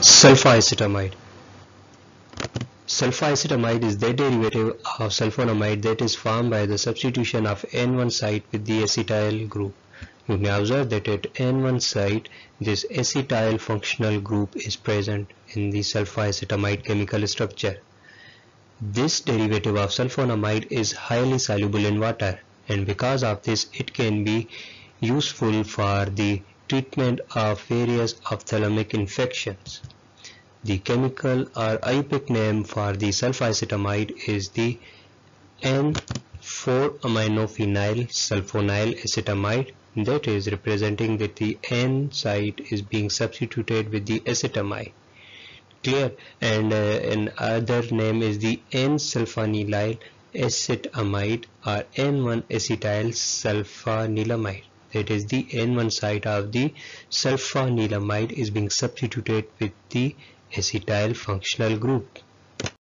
Sulfacetamide Sulfacetamide is the derivative of sulfonamide that is formed by the substitution of N1 site with the acetyl group. You may observe that at N1 site this acetyl functional group is present in the sulfacetamide chemical structure. This derivative of sulfonamide is highly soluble in water and because of this it can be useful for the treatment of various ophthalmic infections. The chemical or IUPAC name for the sulfacetamide is the N4-aminophenyl sulfonyl acetamide that is representing that the N site is being substituted with the acetamide. Clear? And uh, another name is the N-sulfanilyl acetamide or N1 acetyl sulfanilamide that is the N1 site of the sulfanilamide is being substituted with the acetyl functional group